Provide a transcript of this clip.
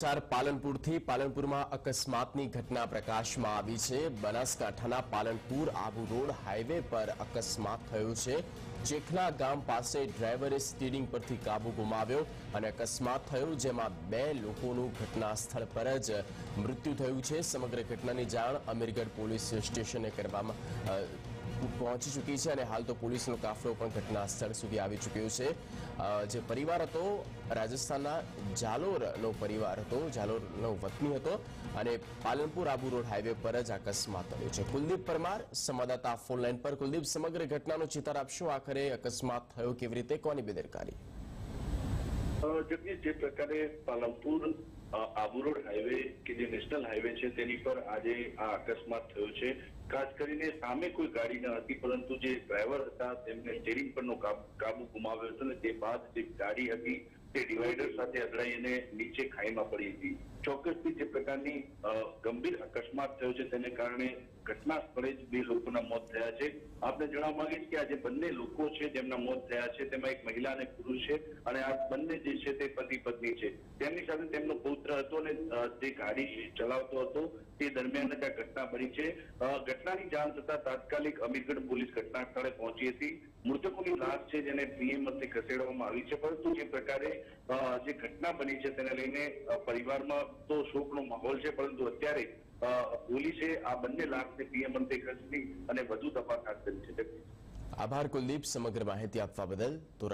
સમાચાર પાલનપુરથી પાલનપુરમાં અકસ્માતની ઘટના પ્રકાશમાં આવી છે. બનાસકાંઠાના પાલનપુર આબુ રોડ હાઈવે પર અકસ્માત થયો છે. ચેખલા ગામ પાસે ડ્રાઈવરે સ્ટીરિંગ પરથી કાબુ ગુમાવ્યો અને અકસ્માત થયો જેમાં બે લોકોનું ઘટના સ્થળ પર જ મૃત્યુ થયું છે. સમગ્ર ઘટનાની જાણ અમીરગઢ પોલીસ સ્ટેશને કરવામાં પહોંચી ચૂકી છે અને હાલ તો પોલીસનો કાફલો પણ ઘટના સ્થળ સુધી આવી ચૂક્યો છે. જે પરિવાર હતો, રાજસ્થાનના જાલોરનો પરિવાર હતો, જાલોરનો વતની હતો અને પાલનપુર આબુ રોડ હાઈવે પર જ અકસ્માત થયો છે. કુલદીપ પરમાર, સંવાદદાતા ફોન લાઈન પર. કુલદીપ, સમગ્ર ઘટનાનો ચિતાર આપશો? આખરે અકસ્માત થયો કેવી રીતે? કોની બેદરકારી? જગદીશ જે પ્રકારે પાલનપુર અ, આબુ રોડ હાઈવે કે જે નેશનલ હાઈવે છે તેની પર આજે આ અકસ્માત થયો છે. ખાસ કરીને સામે કોઈ ગાડી ન હતી પરંતુ જે ડ્રાઈવર હતા તેમને સ્ટેરિંગ પરનો કાબુ ગુમાવ્યો હતો અને તે બાદ જે ગાડી હતી તે ડિવાઈડર સાથે અથડાઈને નીચે ખાઈમાં પડી હતી. ચોક્કસથી જે પ્રકારની ગંભીર અકસ્માત થયો છે તેને કારણે ઘટના સ્થળે જ બે લોકોના મોત થયા છે. આપણે જણાવવા છીએ કે આ જે બંને લોકો છે જેમના મોત થયા છે, તેમાં એક મહિલા અને પુરુષ છે અને આ બંને જે છે તે પતિ પત્ની છે. તેમની સાથે તેમનો પુત્ર હતો અને તે ગાડી ચલાવતો હતો. તે દરમિયાન આ ઘટના બની છે. ઘટનાની જાણ થતા તાત્કાલિક અમીરગઢ પોલીસ ઘટના સ્થળે પહોંચી હતી. મૃતકોની લાશ છે જેને પીએમથી ખસેડવામાં આવી છે. પરંતુ જે પ્રકારે જે ઘટના બની છે તેને લઈને પરિવારમાં તો શોકનો માહોલ છે, પરંતુ અત્યારે પોલીસે આ બંને લાખને પીએમ અંતે ખસેડી અને વધુ તપાસ હાથ ધરી છે. આભાર કુલદીપ, સમગ્ર માહિતી આપવા બદલ. તો